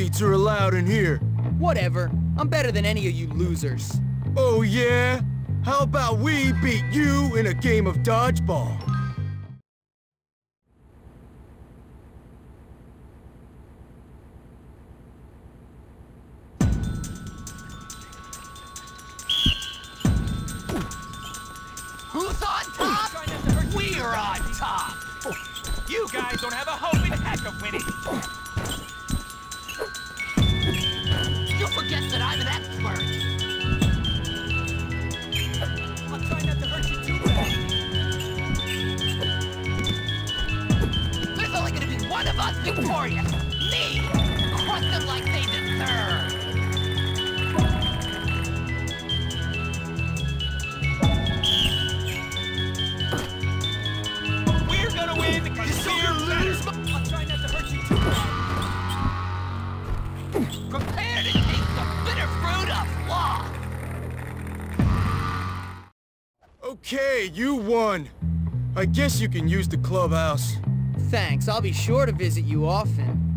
Only are allowed in here. Whatever. I'm better than any of you losers. Oh yeah? How about we beat you in a game of dodgeball? Victorious! Me! Crush them like they deserve! We're gonna win because we're better! I'll try not to hurt you too bad. Prepare to taste the bitter fruit of law! Okay, you won. I guess you can use the clubhouse. Thanks, I'll be sure to visit you often.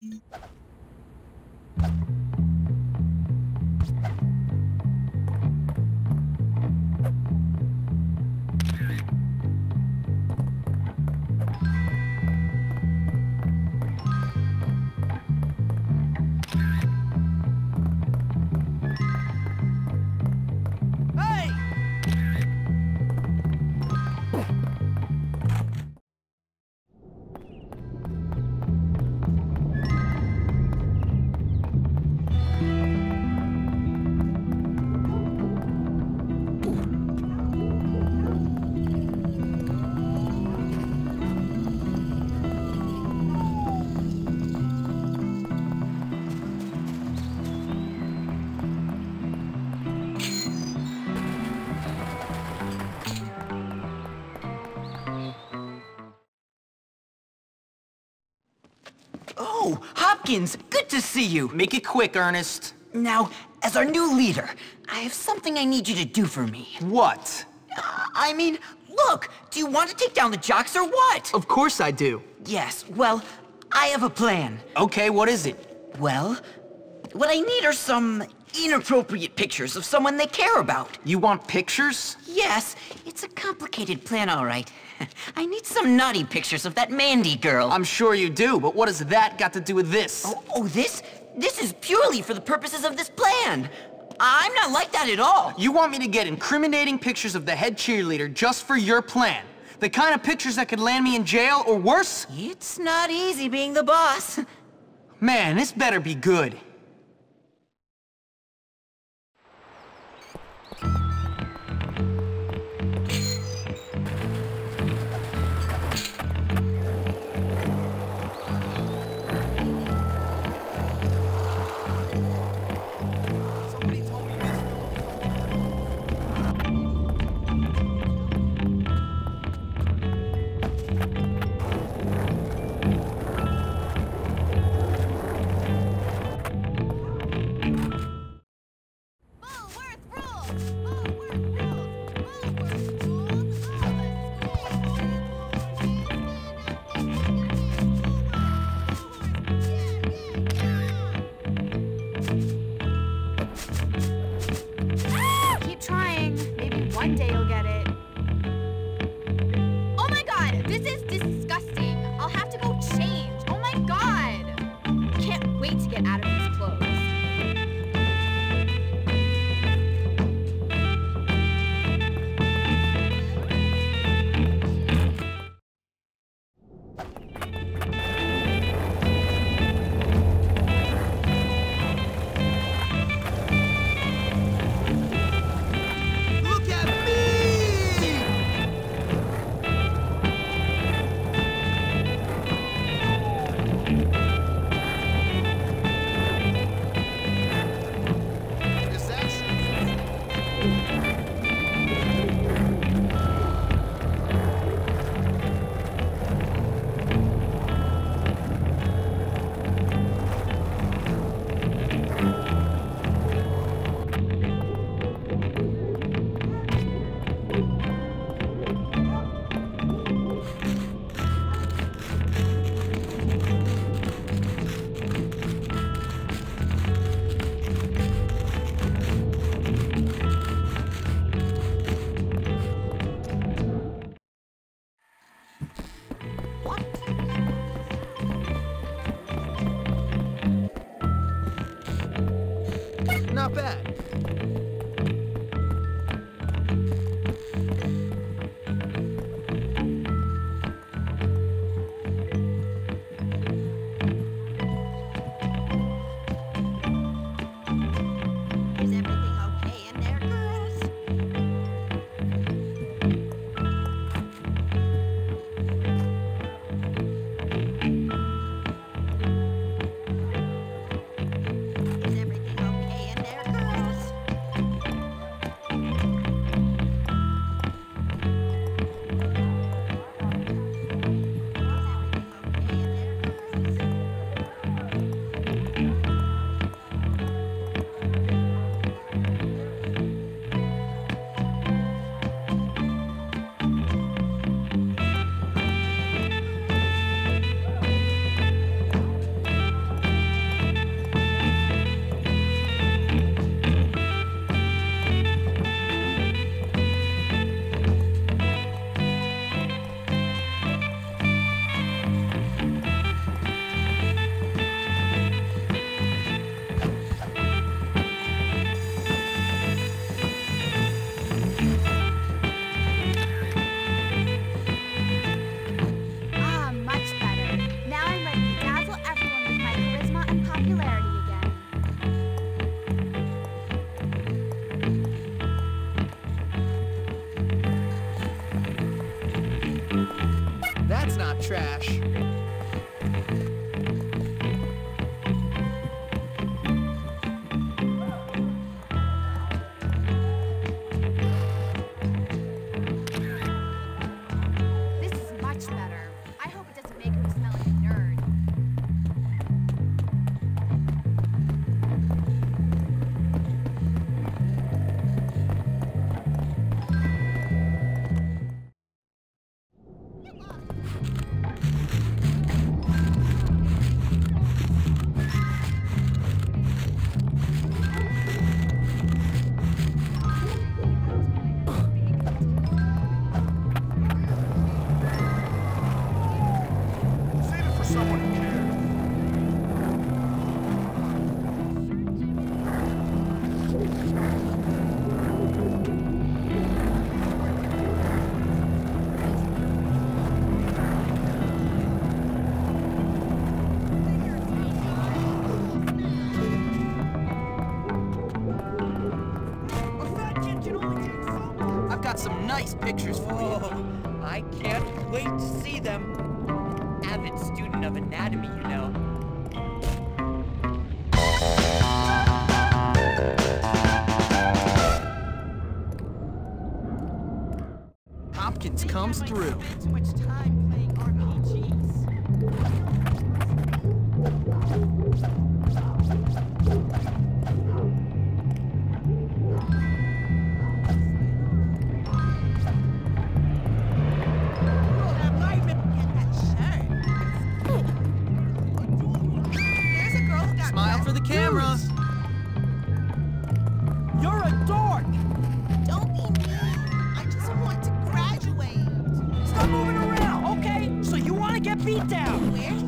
Hey! Hopkins, good to see you. Make it quick, Earnest. Now, as our new leader, I have something I need you to do for me. What? Uh, I mean, look, do you want to take down the jocks or what? Of course I do. Yes, well, I have a plan. Okay, what is it? Well, what I need are some inappropriate pictures of someone they care about. You want pictures? Yes, it's a complicated plan, all right. I need some naughty pictures of that Mandy girl. I'm sure you do, but what has that got to do with this? Oh, oh, this? This is purely for the purposes of this plan. I'm not like that at all. You want me to get incriminating pictures of the head cheerleader just for your plan? The kind of pictures that could land me in jail or worse? It's not easy being the boss. Man, this better be good. got some nice pictures for you. Oh, I can't wait to see them. Avid student of anatomy, you know. Hopkins comes through. moving around, okay? So you want to get beat down. Where?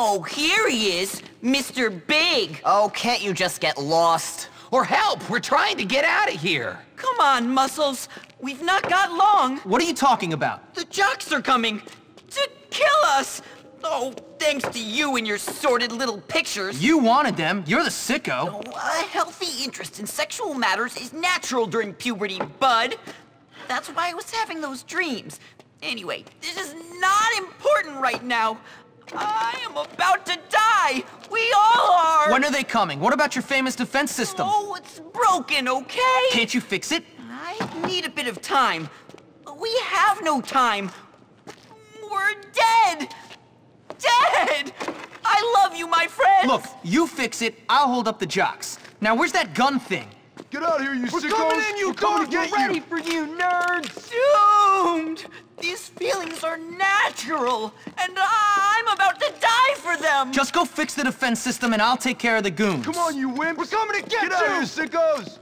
Oh, here he is, Mr. Big. Oh, can't you just get lost? Or help, we're trying to get out of here. Come on, Muscles. We've not got long. What are you talking about? The jocks are coming to kill us. Oh, thanks to you and your sordid little pictures. You wanted them. You're the sicko. Oh, a healthy interest in sexual matters is natural during puberty, bud. That's why I was having those dreams. Anyway, this is not important right now. I am about to die. We all are. When are they coming? What about your famous defense system? Oh, it's broken, okay? Can't you fix it? I need a bit of time. We have no time. We're dead. Dead. I love you, my friend. Look, you fix it, I'll hold up the jocks. Now, where's that gun thing? Get out of here, you We're sickos! coming in, you We're coming to dogs! get We're ready you! for you, nerds! Doomed. These feelings are natural, and I'm about to die for them. Just go fix the defense system and I'll take care of the goons. Come on, you wimps! We're coming to get Get out you! of here, sickos!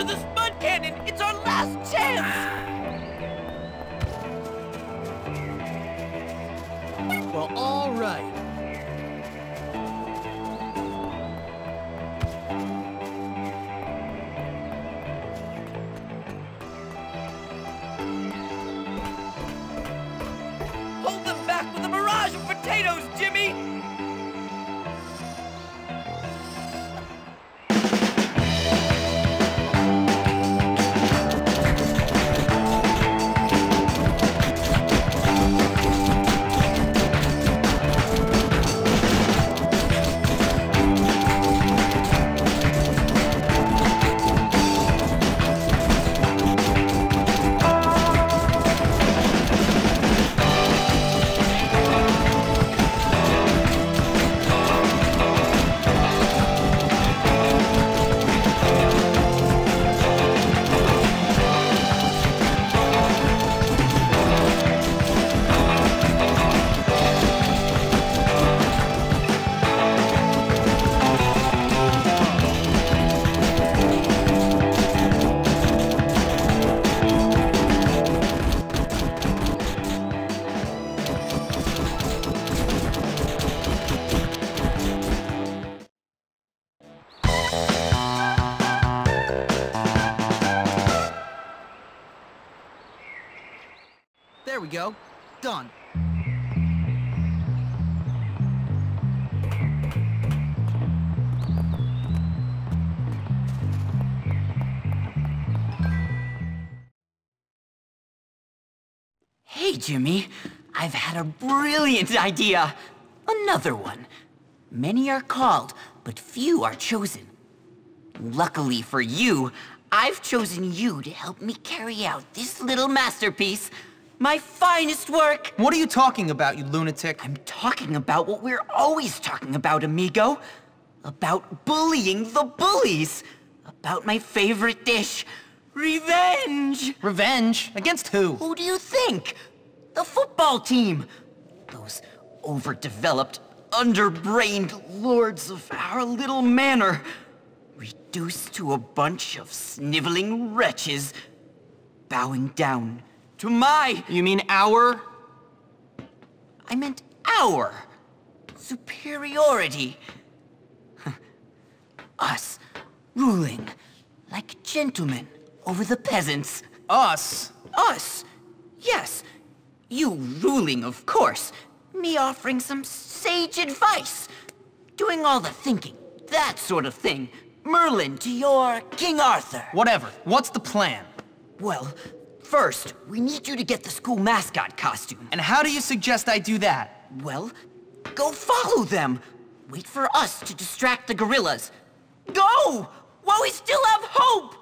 To the spud cannon. It's our last chance. There we go. Done. Hey, Jimmy. I've had a brilliant idea. Another one. Many are called, but few are chosen. Luckily for you, I've chosen you to help me carry out this little masterpiece. My finest work. What are you talking about, you lunatic? I'm talking about what we're always talking about, amigo. About bullying the bullies. about my favorite dish, revenge! Revenge? Against who? Who do you think? The football team! Those overdeveloped, underbrained lords of our little manor, reduced to a bunch of sniveling wretches, bowing down to my... You mean our? I meant our superiority. Us ruling like gentlemen over the peasants. Us? Us! Yes. You ruling, of course. Me offering some sage advice. Doing all the thinking. That sort of thing. Merlin to your King Arthur. Whatever. What's the plan? Well, first, we need you to get the school mascot costume. And how do you suggest I do that? Well, go follow them. Wait for us to distract the gorillas. Go! While we still have hope!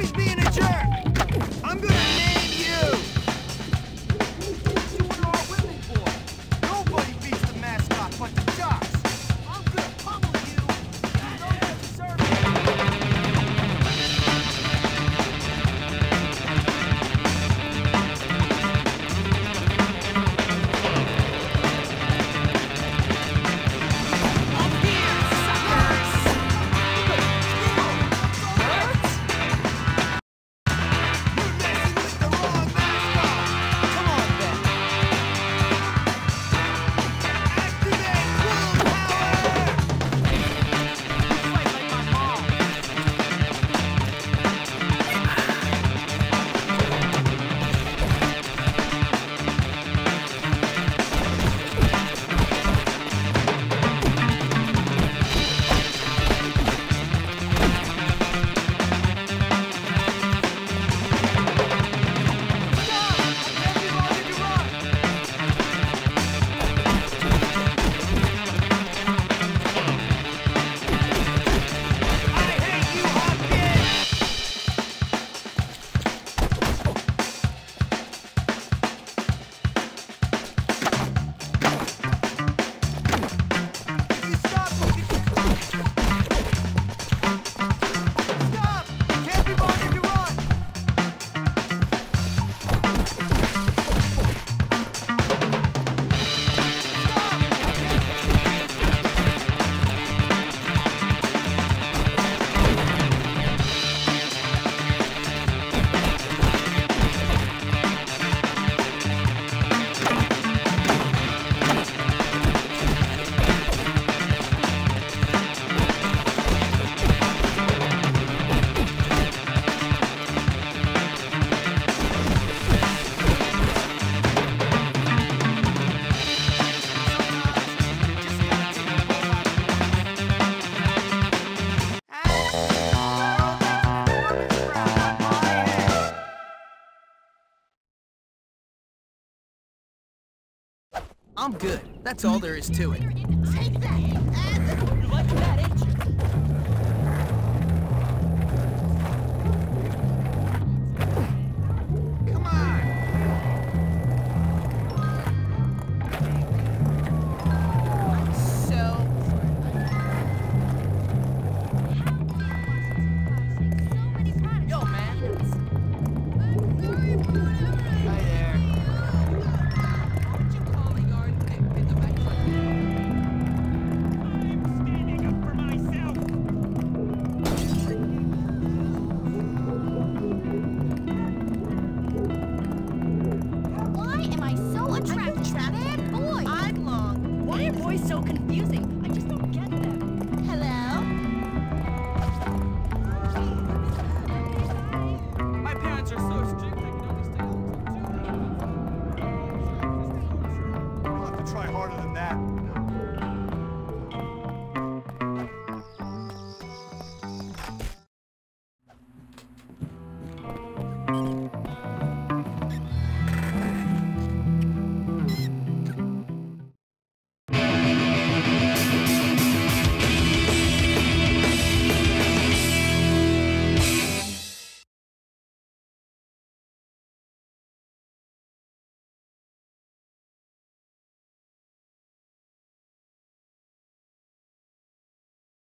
he's being a jerk! I'm good. That's all there is to it. Take that! so confusing. I just don't...